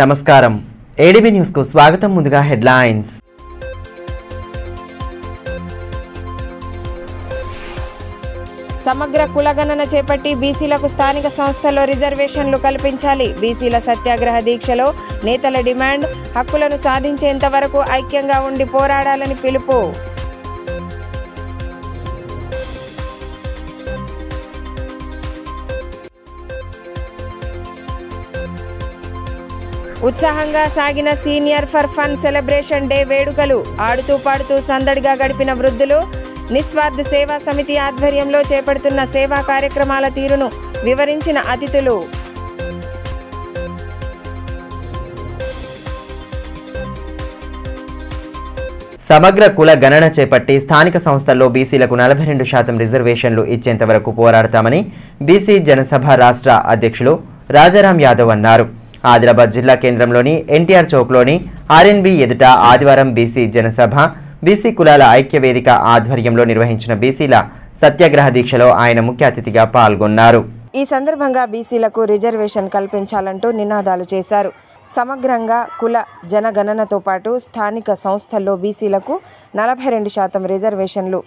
నమస్కారం. ఏడీబీ న్యూస్కు స్వాగతం ముందుగా హెడ్లైన్స్. సమగ్ర కులగణన చేపట్టి బీసీలకు స్థానిక సంస్థల్లో రిజర్వేషన్లు కల్పించాలి. బీసీల సత్యాగ్రహ దీక్షలో నేతల డిమాండ్ హక్కులను సాధించేంత వరకు ఐక్యంగా ఉండి పోరాడాలని పిలుపు. ఉత్సాహంగా సాగిన senior for fun celebration day వేడుకలు ఆడుతూ పాడుతూ సందడిగా గడిపిన వృద్ధులు నిస్వార్థ సేవా సమితి ఆధ్వర్యంలో చేపడుతున్న సేవా కార్యక్రమాల తీరును వివరించిన అతిథులు. సమగ్ర కుల గణన చేపట్టి స్థానిక సంస్థల్లో బీసీలకు నలభై రెండు శాతం రిజర్వేషన్లు ఇచ్చేంత వరకు పోరాడతామని బీసీ జనసభ రాష్ట్ర అధ్యక్షులు రాజారాం యాదవ్ అన్నారు. ఆదిలాబాద్ జిల్లా కేంద్రంలోని ఎన్టీఆర్ చౌక్లోని ఆర్ఎన్బి ఎదుట ఆదివారం బీసీ జనసభ బీసీ కులాల ఐక్య వేదిక ఆధ్వర్యంలో నిర్వహించిన బీసీల సత్యాగ్రహ దీక్షలో ఆయన ముఖ్య అతిథిగా పాల్గొన్నారు. ఈ సందర్భంగా బీసీలకు రిజర్వేషన్ కల్పించాలంటూ నినాదాలు చేశారు. సమగ్రంగా కుల జనగణనతో పాటు స్థానిక సంస్థల్లో బీసీలకు నలభై రెండు శాతం రిజర్వేషన్లు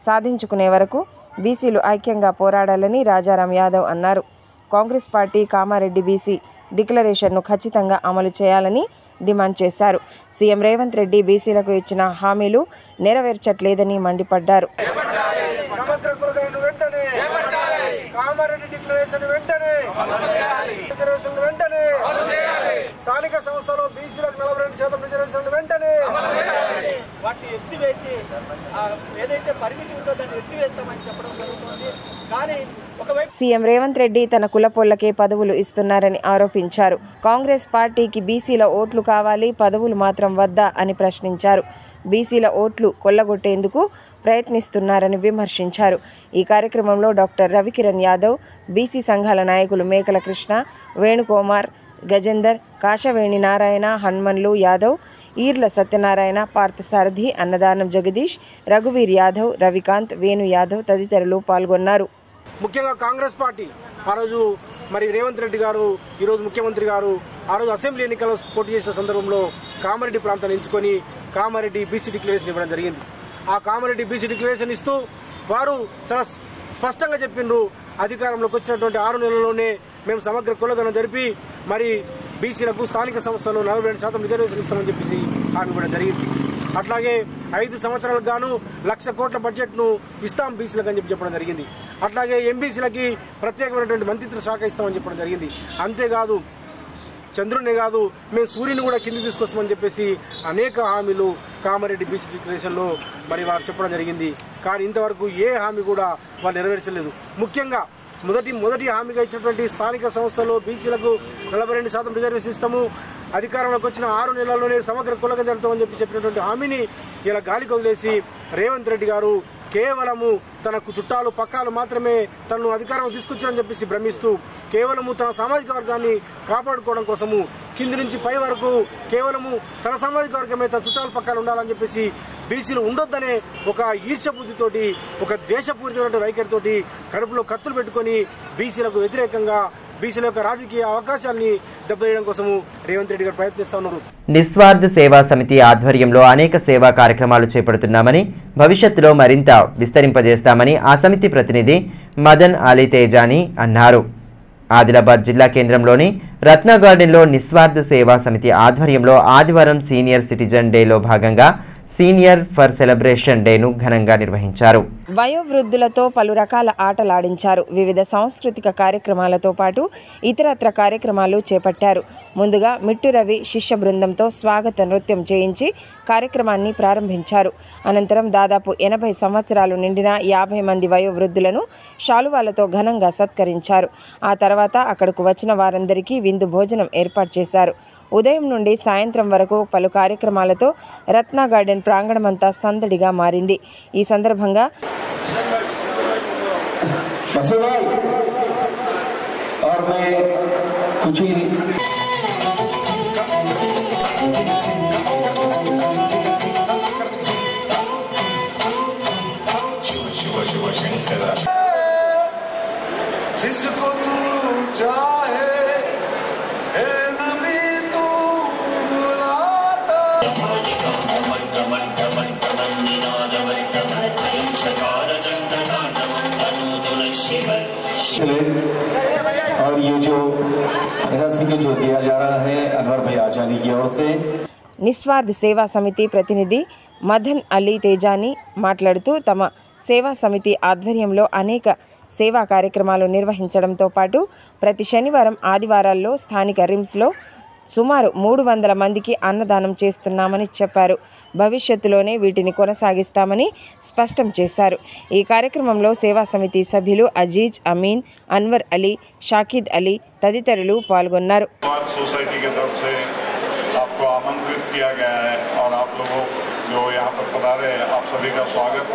సాధించుకునే వరకు బీసీలు ఐక్యంగా పోరాడాలని రాజారాం యాదవ్ అన్నారు. కాంగ్రెస్ పార్టీ కామారెడ్డి బీసీ డిక్లరేషన్ను ఖచ్చితంగా అమలు చేయాలని డిమాండ్ చేశారు. సీఎం రేవంత్ రెడ్డి బీసీలకు ఇచ్చిన హామీలు నెరవేర్చట్లేదని మండిపడ్డారు. స్థానిక సంస్థలో బీసీలకు నలభై రెండు శాతం రిజర్వేషన్ వెంటనే వాటిని ఎత్తివేసి ఏదైతే పరిమితి ఉందో దాన్ని ఎత్తివేస్తామని చెప్పడం జరుగుతుంది. కానీ సీఎం రేవంత్ రెడ్డి తన కులపోళ్ళకే పదవులు ఇస్తున్నారని ఆరోపించారు. కాంగ్రెస్ పార్టీకి బీసీల ఓట్లు కావాలి పదవులు మాత్రం వద్దా అని ప్రశ్నించారు. బీసీల ఓట్లు కొల్లగొట్టేందుకు ప్రయత్నిస్తున్నారని విమర్శించారు. ఈ కార్యక్రమంలో డాక్టర్ రవికిరణ్ యాదవ్ బీసీ సంఘాల నాయకులు మేకల కృష్ణ వేణుకుమార్ గజేందర్ కాశవేణి నారాయణ హనుమన్లు యాదవ్ ఈర్ల సత్యనారాయణ పార్థసారథి అన్నదానం జగదీష్ రఘువీర్ యాదవ్ రవికాంత్ వేణు యాదవ్ తదితరులు పాల్గొన్నారు. ముఖ్యంగా కాంగ్రెస్ పార్టీ ఆ రోజు మరి రేవంత్ రెడ్డి గారు ఈరోజు ముఖ్యమంత్రి గారు ఆ రోజు అసెంబ్లీ ఎన్నికల్లో పోటీ చేసిన సందర్భంలో కామారెడ్డి ప్రాంతాన్ని ఎంచుకొని కామారెడ్డి బీసీ డిక్లరేషన్ ఇవ్వడం జరిగింది. ఆ కామారెడ్డి బీసీ డిక్లరేషన్ ఇస్తూ వారు చాలా స్పష్టంగా చెప్పిండ్రు. అధికారంలోకి వచ్చినటువంటి ఆరు నెలల్లోనే మేము సమగ్ర కులగనం జరిపి మరి బీసీలకు స్థానిక సంస్థలు నలభై రెండు శాతం రిజర్వేషన్ ఇస్తామని చెప్పేసి హామీ కూడా జరిగింది. అట్లాగే ఐదు సంవత్సరాలకు గాను లక్ష కోట్ల బడ్జెట్ను ఇస్తాం బీసీలకు అని చెప్పి చెప్పడం జరిగింది. అట్లాగే ఎంబీసీలకి ప్రత్యేకమైనటువంటి మంత్రిత్వ శాఖ ఇస్తామని చెప్పడం జరిగింది. అంతేకాదు చంద్రుడినే కాదు మేము సూర్యుని కూడా కింది తీసుకొస్తామని చెప్పేసి అనేక హామీలు కామారెడ్డి బీసీ డిక్లరేషన్లో మరి వారు చెప్పడం జరిగింది. కానీ ఇంతవరకు ఏ హామీ కూడా వాళ్ళు నెరవేర్చలేదు. ముఖ్యంగా మొదటి మొదటి హామీగా ఇచ్చినటువంటి స్థానిక సంస్థలు బీసీలకు నలభై రెండు శాతం రిజర్వేషన్ ఇస్తాము. అధికారంలోకి వచ్చిన ఆరు నెలల్లోనే సమగ్ర కులగ జరుగుతామని చెప్పి చెప్పినటువంటి హామీని ఇలా గాలికి వదిలేసి రేవంత్ రెడ్డి గారు కేవలము తనకు చుట్టాలు పక్కాలు మాత్రమే తనను అధికారం తీసుకొచ్చారని చెప్పేసి భ్రమిస్తూ కేవలము తన సామాజిక వర్గాన్ని కాపాడుకోవడం కోసము కింది నుంచి పై వరకు కేవలము తన సామాజిక వర్గమే తన చుట్టాలు పక్కాలు ఉండాలని చెప్పేసి బీసీలు ఉండొద్దనే ఒక ఈర్ష్య ఒక దేశపూరితమైన వైఖరితోటి కడుపులో కత్తులు పెట్టుకొని బీసీలకు వ్యతిరేకంగా బీసీల యొక్క రాజకీయ అవకాశాన్ని దెబ్బతీయడం కోసము రేవంత్ రెడ్డి గారు ప్రయత్నిస్తా ఉన్నారు. నిస్వార్థ సేవా సమితి ఆధ్వర్యంలో అనేక సేవా కార్యక్రమాలు చేపడుతున్నామని భవిష్యత్తులో మరింత విస్తరింపజేస్తామని ఆ సమితి ప్రతినిధి మదన్ అలీ తేజాని అన్నారు. ఆదిలాబాద్ జిల్లా కేంద్రంలోని రత్న గార్డెన్లో నిస్వార్థ సేవా సమితి ఆధ్వర్యంలో ఆదివారం సీనియర్ సిటిజన్ డేలో భాగంగా సీనియర్ ఫర్ సెలబ్రేషన్ డేను ఘనంగా నిర్వహించారు. వయోవృద్ధులతో పలు రకాల ఆటలాడించారు. వివిధ సాంస్కృతిక కార్యక్రమాలతో పాటు ఇతరత్ర కార్యక్రమాలు చేపట్టారు. ముందుగా మిట్టు రవి శిష్య బృందంతో స్వాగత నృత్యం చేయించి కార్యక్రమాన్ని ప్రారంభించారు. అనంతరం దాదాపు ఎనభై సంవత్సరాలు నిండిన యాభై మంది వయోవృద్ధులను శాలువాలతో ఘనంగా సత్కరించారు. ఆ తర్వాత అక్కడకు వచ్చిన వారందరికీ విందు భోజనం ఏర్పాటు చేశారు. ఉదయం నుండి సాయంత్రం వరకు పలు కార్యక్రమాలతో రత్న గార్డెన్ ప్రాంగణమంతా సందడిగా మారింది ఈ సందర్భంగా बसेवाई और मैं कुछ ही रस्म के जो दिया जा रहा है अनवर भाई आचार्य की ओर से నిస్వార్థ సేవా సమితి ప్రతినిధి మదన్ అలీ తేజాని మాట్లాడుతూ తమ సేవా సమితి ఆధ్వర్యంలో అనేక సేవా కార్యక్రమాలు నిర్వహించడంతో పాటు ప్రతి శనివారం ఆదివారాల్లో స్థానిక రిమ్స్లో సుమారు మూడు వందల మందికి అన్నదానం చేస్తున్నామని చెప్పారు భవిష్యత్తులోనే వీటిని కొనసాగిస్తామని స్పష్టం చేశారు ఈ కార్యక్రమంలో సేవా సమితి సభ్యులు అజీజ్ అమీన్ అన్వర్ అలీ షాకిద్ అలీ తదితరులు పాల్గొన్నారు समाज सोसाइटी की तरफ से आपको आमंत्रित किया गया है और आप लोगों जो यहाँ पर पधारे हैं आप सभी का स्वागत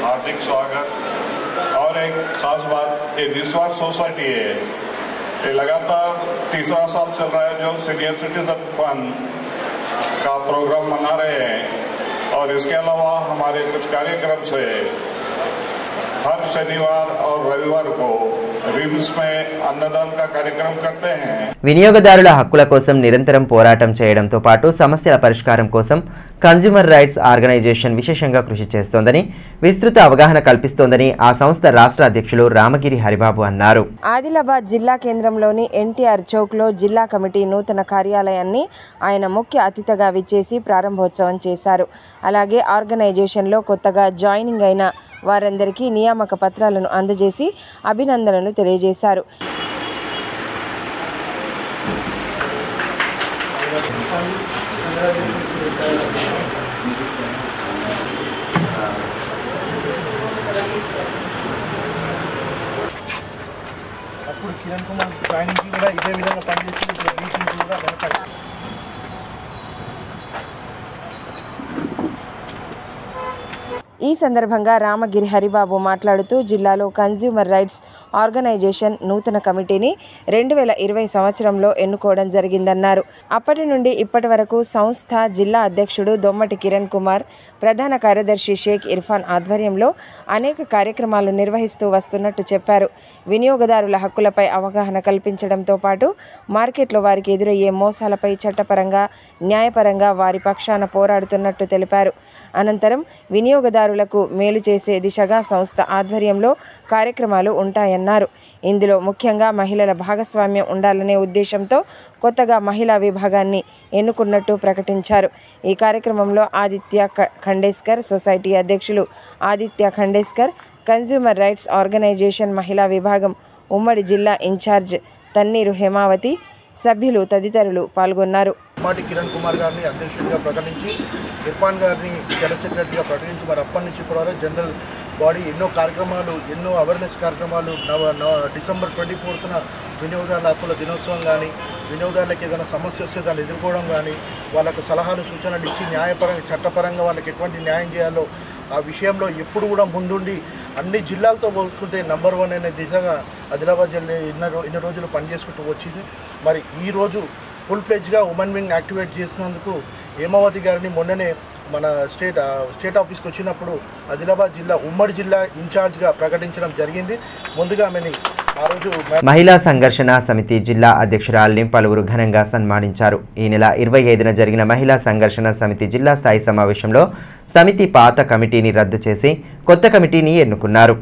हार्दिक स्वागत और एक खास बात ये निस्वार्थ सोसाइटी है ये लगातार तीसरा साल चल रहा है जो सीनियर सिटीजन फंड का प्रोग्राम मना रहे हैं और इसके अलावा हमारे कुछ कार्यक्रम से हर शनिवार और रविवार को रिम्स में अन्नदान का कार्यक्रम करते हैं వినియోగదారుల హక్కుల కోసం నిరంతరం పోరాటం చేయడంతో పాటు సమస్యల పరిష్కారం కోసం కన్జ్యూమర్ రైట్స్ ఆర్గనైజేషన్ విశేషంగా కృషి చేస్తోందని విస్తృత అవగాహన కల్పిస్తోందని ఆ సంస్థ రాష్ట్ర అధ్యక్షులు రామగిరి హరిబాబు అన్నారు. ఆదిలాబాద్ జిల్లా కేంద్రంలోని ఎన్టీఆర్ చౌక్లో జిల్లా కమిటీ నూతన కార్యాలయాన్ని ఆయన ముఖ్య అతిథిగా విచ్చేసి ప్రారంభోత్సవం చేశారు. అలాగే ఆర్గనైజేషన్లో కొత్తగా జాయినింగ్ అయిన వారందరికీ నియామక పత్రాలను అందజేసి అభినందనలు తెలియజేశారు. అప్పుడు కిరణ్ కుమార్ జాయినింగ్కి కూడా ఇదే విధంగా పనిచేసి ఇప్పుడు కూడా వెనకాల ఈ సందర్భంగా రామగిరి హరిబాబు మాట్లాడుతూ జిల్లాలో కన్జ్యూమర్ రైట్స్ ఆర్గనైజేషన్ నూతన కమిటీని రెండు వేల ఇరవై సంవత్సరంలో ఎన్నుకోవడం జరిగిందన్నారు. అప్పటి నుండి ఇప్పటి వరకు సంస్థ జిల్లా అధ్యక్షుడు దొమ్మటి కిరణ్ కుమార్ ప్రధాన కార్యదర్శి షేక్ ఇర్ఫాన్ ఆధ్వర్యంలో అనేక కార్యక్రమాలు నిర్వహిస్తూ వస్తున్నట్టు చెప్పారు. వినియోగదారుల హక్కులపై అవగాహన కల్పించడంతో పాటు మార్కెట్లో వారికి ఎదురయ్యే మోసాలపై చట్టపరంగా న్యాయపరంగా వారి పక్షాన పోరాడుతున్నట్టు తెలిపారు. అనంతరం వినియోగదారులకు మేలు చేసే దిశగా సంస్థ ఆధ్వర్యంలో కార్యక్రమాలు ఉంటాయన్నారు. ఇందులో ముఖ్యంగా మహిళల భాగస్వామ్యం ఉండాలనే ఉద్దేశంతో కొత్తగా మహిళా విభాగాన్ని ఎన్నుకున్నట్టు ప్రకటించారు. ఈ కార్యక్రమంలో ఆదిత్య ఖండేస్కర్ సొసైటీ అధ్యక్షులు Aditya Khandeskar consumer rights organisation మహిళా విభాగం ఉమ్మడి జిల్లా ఇన్ఛార్జ్ తన్నీరు హేమావతి సభ్యులు తదితరులు పాల్గొన్నారు. మాటి కిరణ్ కుమార్ గారిని అధ్యక్షుడిగా ప్రకటించి ఇర్ఫాన్ గారిని జనరల్ సెక్రటరీగా ప్రకటించి మరి అప్పటి నుంచి ఇప్పటివరకు జనరల్ బాడీ ఎన్నో కార్యక్రమాలు ఎన్నో అవేర్నెస్ కార్యక్రమాలు నవ నవ డిసెంబర్ ట్వంటీ ఫోర్త్న వినియోగదారుల హక్కుల దినోత్సవం కానీ వినియోగదారులకు ఏదైనా సమస్య వస్తే దాన్ని ఎదుర్కోవడం కానీ వాళ్ళకు సలహాలు సూచనలు ఇచ్చి న్యాయపరంగా చట్టపరంగా వాళ్ళకి ఎటువంటి న్యాయం చేయాలో ఆ విషయంలో ఎప్పుడు కూడా ముందుండి అన్ని జిల్లాలతో పోల్చుకుంటే నంబర్ వన్ అనే దిశగా ఆదిలాబాద్ జిల్లా ఇన్న ఎన్ని ఇన్ని రోజులు పనిచేసుకుంటూ వచ్చింది. మరి ఈరోజు ఫుల్ ఫ్లెడ్జ్గా ఉమెన్ వింగ్ యాక్టివేట్ చేసినందుకు హేమావతి గారిని మొన్ననే మన స్టేట్ స్టేట్ ఆఫీస్కి వచ్చినప్పుడు ఆదిలాబాద్ జిల్లా ఉమ్మడి జిల్లా ఇన్ఛార్జ్గా ప్రకటించడం జరిగింది. ముందుగా ఆమెని మహిళా సంఘర్షణ సమితి జిల్లా అధ్యక్షురాల్ని పలువురు ఘనంగా సన్మానించారు. ఈ నెల ఇరవై ఐదున జరిగిన మహిళా సంఘర్షణ సమితి జిల్లా స్థాయి సమావేశంలో సమితి పాత కమిటీని రద్దు చేసి కొత్త కమిటీని ఎన్నుకున్నారు.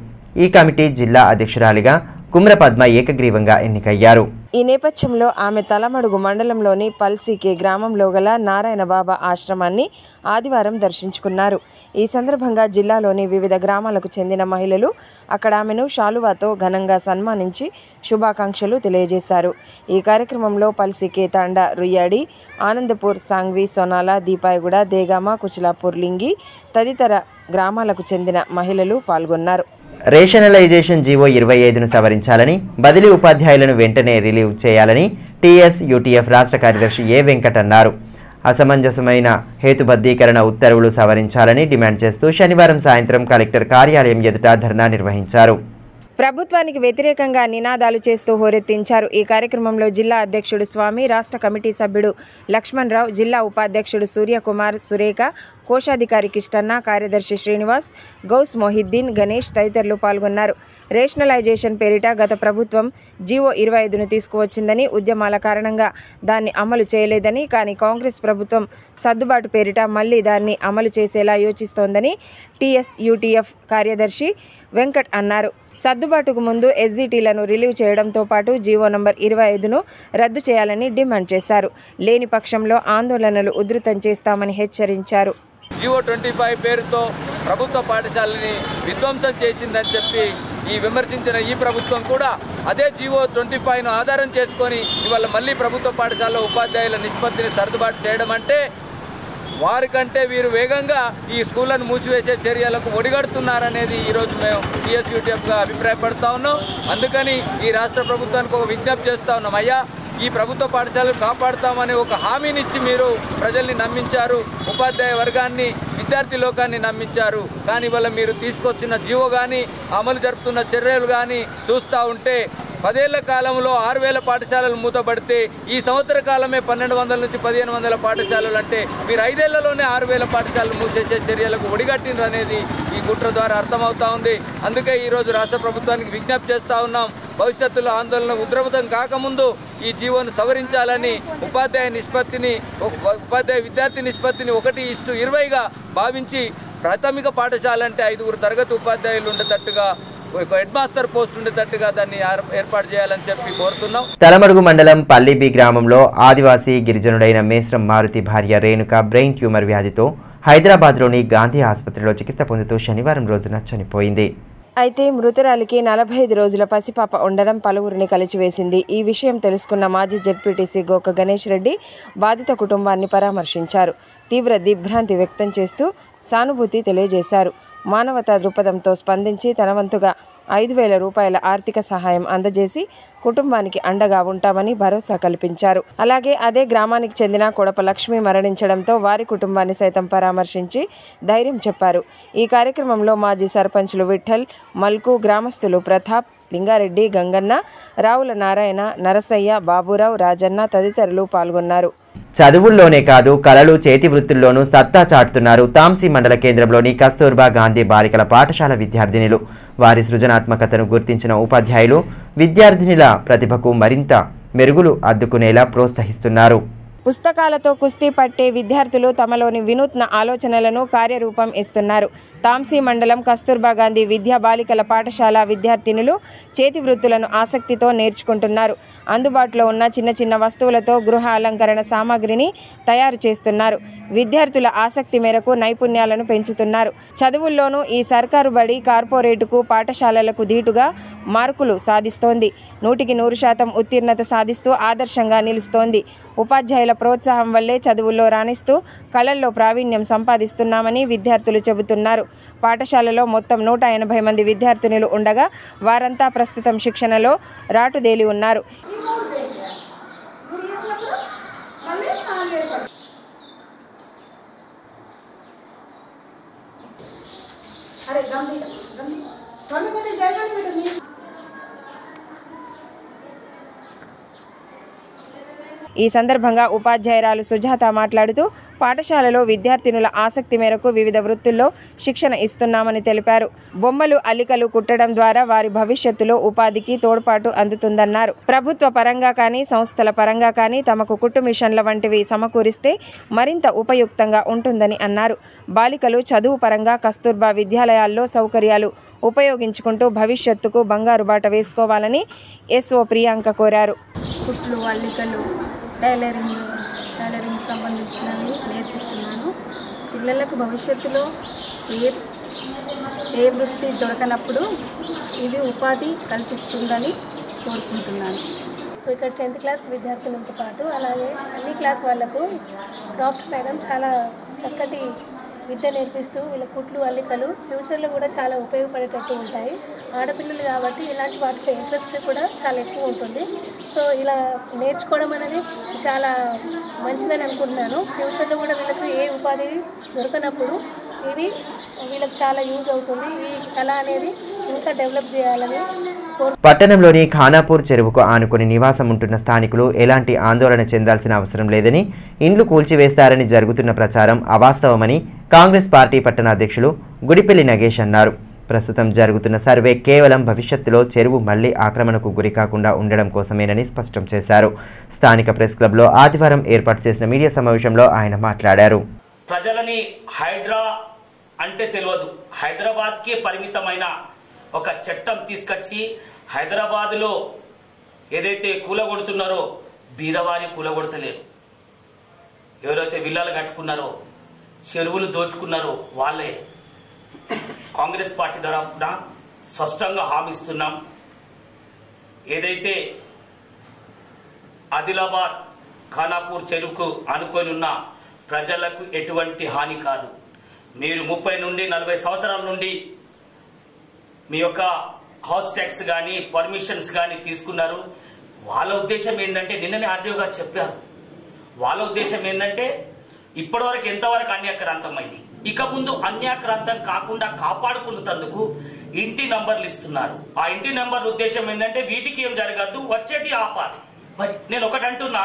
ఈ కమిటీ జిల్లా అధ్యక్షురాలిగా కుమ్రపద్మ ఏకగ్రీవంగా ఎన్నికయ్యారు. ఈ నేపథ్యంలో ఆమె తలమడుగు మండలంలోని పల్సీకే గ్రామంలో గల నారాయణ బాబా ఆశ్రమాన్ని ఆదివారం దర్శించుకున్నారు. ఈ సందర్భంగా జిల్లాలోని వివిధ గ్రామాలకు చెందిన మహిళలు అక్కడ ఆమెను శాలువాతో ఘనంగా సన్మానించి శుభాకాంక్షలు తెలియజేశారు. ఈ కార్యక్రమంలో పల్సీకే తాండా రుయ్యాడి ఆనందపూర్ సాంగ్వి సోనాల దీపాయగూడ దేగామ కుచిలాపూర్ లింగి తదితర గ్రామాలకు చెందిన మహిళలు పాల్గొన్నారు. రేషనలైజేషన్ జీవో ఇరవై ఐదును సవరించాలని బదిలీ ఉపాధ్యాయులను వెంటనే రిలీవ్ చేయాలని టీఎస్ యూటీఎఫ్ రాష్ట్ర కార్యదర్శి ఏ వెంకట్ అన్నారు అసమంజసమైన హేతుబద్ధీకరణ ఉత్తర్వులు సవరించాలని డిమాండ్ చేస్తూ శనివారం సాయంత్రం కలెక్టర్ కార్యాలయం ఎదుట ధర్నా నిర్వహించారు. ప్రభుత్వానికి వ్యతిరేకంగా నినాదాలు చేస్తూ హోరెత్తించారు. ఈ కార్యక్రమంలో జిల్లా అధ్యక్షుడు స్వామి రాష్ట్ర కమిటీ సభ్యుడు లక్ష్మణ్ రావు జిల్లా ఉపాధ్యక్షుడు సూర్యకుమార్ సురేఖ కోశాధికారి కిష్టన్న కార్యదర్శి శ్రీనివాస్ గౌస్ మొహిద్దీన్ గణేష్ తదితరులు పాల్గొన్నారు. రేషనలైజేషన్ పేరిట గత ప్రభుత్వం జీవో ఇరవై ఐదును తీసుకువచ్చిందని ఉద్యమాల కారణంగా దాన్ని అమలు చేయలేదని కానీ కాంగ్రెస్ ప్రభుత్వం సర్దుబాటు పేరిట మళ్ళీ దాన్ని అమలు చేసేలా యోచిస్తోందని టీఎస్ యూటీఎఫ్ కార్యదర్శి వెంకట్ అన్నారు. సర్దుబాటుకు ముందు ఎస్జిటీలను రిలీవ్ చేయడంతో పాటు జీవో నంబర్ ఇరవై ఐదును రద్దు చేయాలని డిమాండ్ చేశారు. లేని పక్షంలో ఆందోళనలు ఉధృతం చేస్తామని హెచ్చరించారు. జీవో ట్వంటీ ఫైవ్ పేరుతో ప్రభుత్వ పాఠశాలని విధ్వంసం చేసిందని చెప్పి ఈ విమర్శించిన ఈ ప్రభుత్వం కూడా అదే జీవో ట్వంటీ ఫైవ్ను ఆధారం చేసుకొని ఇవాళ మళ్ళీ ప్రభుత్వ పాఠశాలలో ఉపాధ్యాయుల నిష్పత్తిని సర్దుబాటు చేయడం అంటే వారికంటే వీరు వేగంగా ఈ స్కూళ్ళను మూసివేసే చర్యలకు ఒడిగడుతున్నారనేది ఈరోజు మేము టీఎస్యూటీఎఫ్గా అభిప్రాయపడతా ఉన్నాం. అందుకని ఈ రాష్ట్ర ప్రభుత్వానికి ఒక విజ్ఞప్తి చేస్తా ఉన్నాం. అయ్యా ఈ ప్రభుత్వ పాఠశాలలు కాపాడుతామని ఒక హామీనిచ్చి మీరు ప్రజల్ని నమ్మించారు. ఉపాధ్యాయ వర్గాన్ని విద్యార్థి లోకాన్ని నమ్మించారు. కానీ ఇవాళ మీరు తీసుకొచ్చిన జీవో కానీ అమలు జరుపుతున్న చర్యలు కానీ చూస్తూ ఉంటే పదేళ్ళ కాలంలో ఆరు వేల పాఠశాలలు మూతపడితే ఈ సంవత్సర కాలమే పన్నెండు వందల నుంచి పదిహేను వందల పాఠశాలలు అంటే మీరు ఐదేళ్ళలోనే ఆరు వేల పాఠశాలలు మూసేసే చర్యలకు ఒడిగట్టిండ్రు అనేది ఈ కుట్ర ద్వారా అర్థమవుతా ఉంది. అందుకే ఈరోజు రాష్ట్ర ప్రభుత్వానికి విజ్ఞప్తి చేస్తూ ఉన్నాం. భవిష్యత్తులో ఆందోళన ఉద్రవతం కాకముందు ఈ జీవోను సవరించాలని ఉపాధ్యాయ నిష్పత్తిని ఉపాధ్యాయ విద్యార్థి నిష్పత్తిని ఒకటి ఇస్తూ ఇరవైగా భావించి ప్రాథమిక పాఠశాల అంటే ఐదుగురు తరగతి ఉపాధ్యాయులు ఉండేటట్టుగా ఒక హెడ్ మాస్టర్ పోస్ట్ ఉండేటట్టుగా దాన్ని ఏర్- ఏర్పాటు చేయాలని చెప్పి కోరుతున్నాం. తలమడుగు మండలం పల్లిబి గ్రామంలో ఆదివాసీ గిరిజనుడైన మేస్రం మారుతి భార్య రేణుక బ్రెయిన్ ట్యూమర్ వ్యాధితో హైదరాబాద్లోని గాంధీ ఆసుపత్రిలో చికిత్స పొందుతూ శనివారం రోజున చనిపోయింది. అయితే మృతురాలికి నలభై ఐదు రోజుల పసిపాప ఉండడం పలువురిని కలిచివేసింది. ఈ విషయం తెలుసుకున్న మాజీ జెడ్పీటీసీ గోక గణేష్ రెడ్డి బాధిత కుటుంబాన్ని పరామర్శించారు. తీవ్ర దిగ్భ్రాంతి వ్యక్తం చేస్తూ సానుభూతి తెలియజేశారు. మానవతా దృక్పథంతో స్పందించి తనవంతుగా ఐదు వేల రూపాయల ఆర్థిక సహాయం అందజేసి కుటుంబానికి అండగా ఉంటామని భరోసా కల్పించారు. అలాగే అదే గ్రామానికి చెందిన కొడప లక్ష్మి మరణించడంతో వారి కుటుంబాన్ని సైతం పరామర్శించి ధైర్యం చెప్పారు. ఈ కార్యక్రమంలో మాజీ సర్పంచ్లు విఠల్ మల్కు గ్రామస్తులు ప్రతాప్ లింగారెడ్డి గంగన్న రావుల నారాయణ నరసయ్య బాబురావు రాజన్న తదితరులు పాల్గొన్నారు. చదువుల్లోనే కాదు కళలు చేతి వృత్తుల్లోనూ సత్తా చాటుతున్నారు తాంసీ మండల కేంద్రంలోని కస్తూర్బా గాంధీ బాలికల పాఠశాల విద్యార్థినిలు. వారి సృజనాత్మకతను గుర్తించిన ఉపాధ్యాయులు విద్యార్థినిల ప్రతిభకు మరింత మెరుగులు అద్దుకునేలా ప్రోత్సహిస్తున్నారు. పుస్తకాలతో కుస్తీ పట్టే విద్యార్థులు తమలోని వినూత్న ఆలోచనలను కార్యరూపం ఇస్తున్నారు. తాంసీ మండలం కస్తూర్బా గాంధీ విద్యా బాలికల పాఠశాల విద్యార్థినులు చేతి వృత్తులను ఆసక్తితో నేర్చుకుంటున్నారు. అందుబాటులో ఉన్న చిన్న చిన్న వస్తువులతో గృహ అలంకరణ సామాగ్రిని తయారు చేస్తున్నారు. విద్యార్థుల ఆసక్తి మేరకు నైపుణ్యాలను పెంచుతున్నారు. చదువుల్లోనూ ఈ సర్కారు బడి కార్పొరేటుకు పాఠశాలలకు ధీటుగా మార్కులు సాధిస్తోంది. నూటికి నూరు శాతం ఉత్తీర్ణత సాధిస్తూ ఆదర్శంగా నిలుస్తోంది. ఉపాధ్యాయుల ప్రోత్సాహం వల్లే చదువుల్లో రాణిస్తూ కళల్లో ప్రావీణ్యం సంపాదిస్తున్నామని విద్యార్థులు చెబుతున్నారు. పాఠశాలలో మొత్తం నూట ఎనభై మంది విద్యార్థినులు ఉండగా వారంతా ప్రస్తుతం శిక్షణలో రాటుదేలి ఉన్నారు. ఈ సందర్భంగా ఉపాధ్యాయురాలు సుజాత మాట్లాడుతూ పాఠశాలలో విద్యార్థినుల ఆసక్తి మేరకు వివిధ వృత్తుల్లో శిక్షణ ఇస్తున్నామని తెలిపారు. బొమ్మలు అల్లికలు కుట్టడం ద్వారా వారి భవిష్యత్తులో ఉపాధికి తోడ్పాటు అందుతుందన్నారు. ప్రభుత్వ పరంగా కానీ సంస్థల పరంగా కానీ తమకు కుట్టు మిషన్ల వంటివి సమకూరిస్తే మరింత ఉపయుక్తంగా ఉంటుందని అన్నారు. బాలికలు చదువు పరంగా కస్తూర్బా విద్యాలయాల్లో సౌకర్యాలు ఉపయోగించుకుంటూ భవిష్యత్తుకు బంగారు బాట వేసుకోవాలని ఎస్ఓ ప్రియాంక కోరారు. కుట్లు అల్లికలు టైలరింగ్ టైలరింగ్ సంబంధించినవి నేర్పిస్తున్నాను. పిల్లలకు భవిష్యత్తులో ఏ ఏ వృత్తి దొరకనప్పుడు ఇది ఉపాధి కల్పిస్తుందని కోరుకుంటున్నాను. సో ఇక్కడ టెన్త్ క్లాస్ విద్యార్థులతో పాటు అలాగే అన్ని క్లాస్ వాళ్ళకు క్రాఫ్ట్ మేడం చాలా చక్కటి విద్య నేర్పిస్తూ వీళ్ళ కుట్లు అల్లికలు ఫ్యూచర్లో కూడా చాలా ఉపయోగపడేటట్టు ఉంటాయి. ఆడపిల్లలు కాబట్టి ఇలాంటి వాటిపై ఇంట్రెస్ట్ కూడా చాలా ఎక్కువ ఉంటుంది. సో ఇలా నేర్చుకోవడం అనేది చాలా మంచిదని అనుకుంటున్నాను. ఫ్యూచర్లో కూడా వీళ్ళకి ఏ ఉపాధి దొరకనప్పుడు ఇవి వీళ్ళకి చాలా యూజ్ అవుతుంది. ఈ కళ అనేది ఇంకా డెవలప్ చేయాలని పట్టణంలోని ఖానాపూర్ చెరువుకు ఆనుకుని నివాసం ఉంటున్న స్థానికులు ఎలాంటి ఆందోళన చెందాల్సిన అవసరం లేదని ఇండ్లు కూల్చివేస్తారని జరుగుతున్న ప్రచారం అవాస్తవమని కాంగ్రెస్ పార్టీ పట్టణ అధ్యక్షులు గుడిపెల్లి నగేష్ అన్నారు. ప్రస్తుతం జరుగుతున్న సర్వే కేవలం భవిష్యత్తులో చెరువు మళ్ళీ ఆక్రమణకు గురికాకుండా ఉండడం కోసమేనని స్పష్టం చేశారు. స్థానిక ప్రెస్ క్లబ్లో ఆదివారం ఏర్పాటు చేసిన మీడియా సమావేశంలో ఆయన మాట్లాడారు. ప్రజలని హైడ్రా అంటే తెలియదు. హైదరాబాద్కే పరిమితమైన ఒక చట్టం తీసుకొచ్చి హైదరాబాద్లో ఏదైతే కూలగొడుతున్నారో బీదవారి కూలగొడతలేరు ఎవరైతే విల్లాలు కట్టుకున్నారో చెరువులు దోచుకున్నారో వాళ్ళే కాంగ్రెస్ పార్టీ తరఫున స్పష్టంగా హామీస్తున్నాం. ఏదైతే ఆదిలాబాద్ ఖానాపూర్ చెరువుకు అనుకొని ఉన్న ప్రజలకు ఎటువంటి హాని కాదు. మీరు ముప్పై నుండి నలభై సంవత్సరాల నుండి మీ యొక్క హౌస్ ట్యాక్స్ కానీ పర్మిషన్స్ కానీ తీసుకున్నారు. వాళ్ళ ఉద్దేశం ఏంటంటే నిన్ననే ఆర్డీఓ గారు చెప్పారు. వాళ్ళ ఉద్దేశం ఏంటంటే ఇప్పటివరకు ఎంతవరకు అన్యాక్రాంతమైంది ఇక ముందు అన్యాక్రాంతం కాకుండా కాపాడుకున్నందుకు ఇంటి నంబర్లు ఇస్తున్నారు. ఆ ఇంటి నంబర్ ఉద్దేశం ఏంటంటే వీటికి ఏం జరగద్దు వచ్చేటి ఆపాలి. మరి నేను ఒకటి అంటున్నా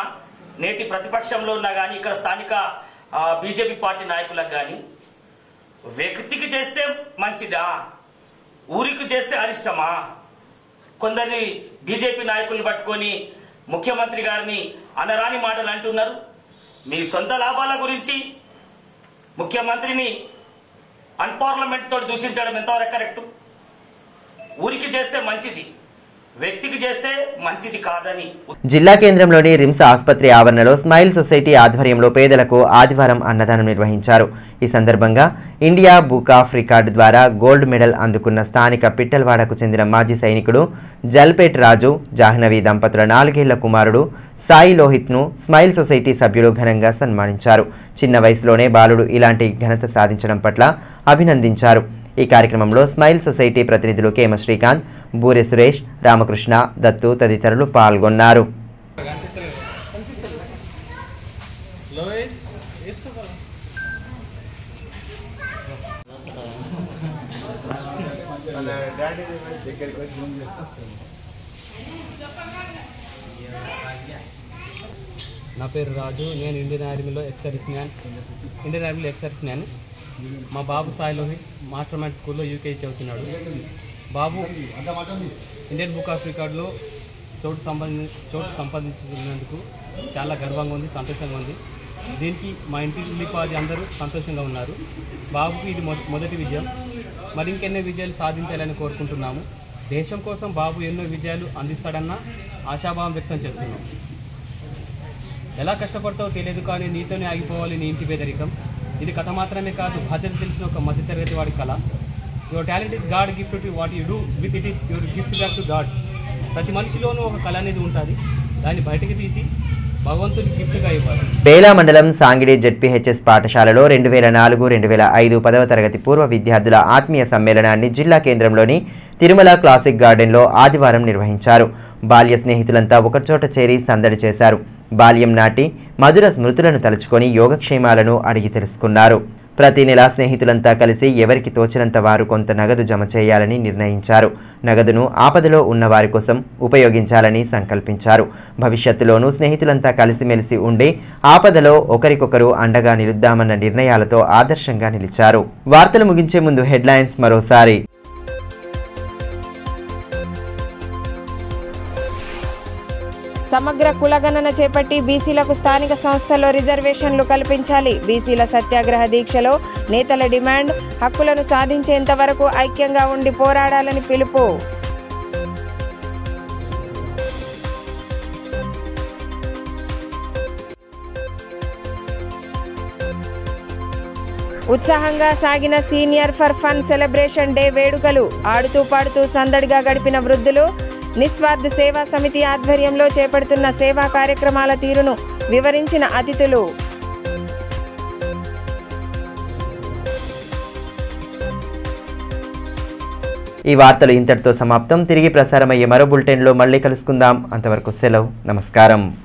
నేటి ప్రతిపక్షంలో ఉన్నా కానీ ఇక్కడ స్థానిక బీజేపీ పార్టీ నాయకులకు కానీ వ్యక్తికి చేస్తే మంచిదా? ఊరికి చేస్తే అరిష్టమా? కొందరిని బీజేపీ నాయకుల్ని పట్టుకొని ముఖ్యమంత్రి గారిని అనరాని మాటలు అంటున్నారు. మీ సొంత లాభాల గురించి ముఖ్యమంత్రిని అన్పార్లమెంట్ తోటి దూషించడం ఎంతవరకు కరెక్ట్? ఊరికి చేస్తే మంచిది. వ్యక్తికి చేస్తే మంచిది కాదని. జిల్లా కేంద్రంలోని రిమ్స్ ఆసుపత్రి ఆవరణలో స్మైల్ సొసైటీ ఆధ్వర్యంలో పేదలకు ఆదివారం అన్నదానం నిర్వహించారు. ఈ సందర్భంగా ఇండియా బుక్ ఆఫ్ రికార్డు ద్వారా గోల్డ్ మెడల్ అందుకున్న స్థానిక పిట్టల్వాడకు చెందిన మాజీ సైనికుడు జల్పేట్ రాజు జాహ్నవి దంపతుల నాలుగేళ్ళ కుమారుడు సాయి లోహిత్ను స్మైల్ సొసైటీ సభ్యులు ఘనంగా సన్మానించారు. చిన్న వయసులోనే బాలుడు ఇలాంటి ఘనత సాధించడం పట్ల అభినందించారు. ఈ కార్యక్రమంలో స్మైల్ సొసైటీ ప్రతినిధులు కేమ శ్రీకాంత్ బూరి సురేష్ రామకృష్ణ దత్తు తదితరులు పాల్గొన్నారు. నా పేరు రాజు నేను ఇండియన్ ఆర్మీలో ఎక్స్ సర్వీస్ మ్యాన్ ఇండియన్ ఆర్మీలో ఎక్స్ సర్వీస్ మ్యాన్. మా బాబు సాయిలోని మాస్టర్ మైండ్ స్కూల్లో యూకేజీ చదువుతున్నాడు. బాబు ఇండియన్ బుక్ ఆఫ్ రికార్డులో చోటు సంబంధి చోటు సంపాదించుకున్నందుకు చాలా గర్వంగా ఉంది సంతోషంగా ఉంది. దీనికి మా ఇంటి ఉల్లిపాది అందరూ సంతోషంగా ఉన్నారు. బాబుకి ఇది మొ- మొదటి విజయం. మరి ఇంకెన్నో విజయాలు సాధించాలని కోరుకుంటున్నాము. దేశం కోసం బాబు ఎన్నో విజయాలు అందిస్తాడన్న ఆశాభావం వ్యక్తం చేస్తున్నాం. ఎలా కష్టపడతావో తెలియదు కానీ నీతోనే ఆగిపోవాలి నీ ఇంటి పేదరికం ఇది కథ మాత్రమే కాదు బాధ్యత తెలిసిన ఒక మధ్యతరగతి వాడి కళ. Your talent is God gift to what you do with it is your gift back to God ప్రతి మనిషిలోనూ ఒక కళ అనేది ఉంటుంది. దాన్ని బయటకు తీసి బేలా మండలం సాంగిడి జెడ్పీహెచ్ఎస్ పాఠశాలలో రెండు వేల నాలుగు రెండు వేల ఐదు పదవ తరగతి పూర్వ విద్యార్థుల ఆత్మీయ సమ్మేళనాన్ని జిల్లా కేంద్రంలోని తిరుమల క్లాసిక్ గార్డెన్లో ఆదివారం నిర్వహించారు. బాల్య స్నేహితులంతా ఒకచోట చేరి సందడి చేశారు. బాల్యం నాటి మధుర స్మృతులను తలుచుకొని యోగక్షేమాలను అడిగి తెలుసుకున్నారు. ప్రతి నెల స్నేహితులంతా కలిసి ఎవరికి తోచినంత వారు కొంత నగదు జమ చేయాలని నిర్ణయించారు. నగదును ఆపదలో ఉన్న వారి కోసం ఉపయోగించాలని సంకల్పించారు. భవిష్యత్తులోనూ స్నేహితులంతా కలిసిమెలిసి ఉండి ఆపదలో ఒకరికొకరు అండగా నిలుద్దామన్న నిర్ణయాలతో ఆదర్శంగా నిలిచారు. వార్తలు ముగించే ముందు హెడ్లైన్స్ మరోసారి. సమగ్ర కులగణన చేపట్టి బీసీలకు స్థానిక సంస్థల్లో రిజర్వేషన్లు కల్పించాలి. బీసీల సత్యాగ్రహ దీక్షలో నేతల డిమాండ్ హక్కులను సాధించేంత వరకు ఐక్యంగా ఉండి పోరాడాలని పిలుపు. ఉత్సాహంగా సాగిన senior for fun celebration day వేడుకలు. ఆడుతూ పాడుతూ సందడిగా గడిపిన వృద్ధులు నిస్వార్థ సేవా సమితి ఆధ్వర్యంలో చేపడుతున్న సేవా కార్యక్రమాల తీరును వివరించిన అతిథులు. ఈ వార్తలు ఇంతటితో సమాప్తం. తిరిగి ప్రసారమయ్యే మరో బులెటిన్లో మళ్ళీ కలుసుకుందాం. అంతవరకు సెలవు. నమస్కారం.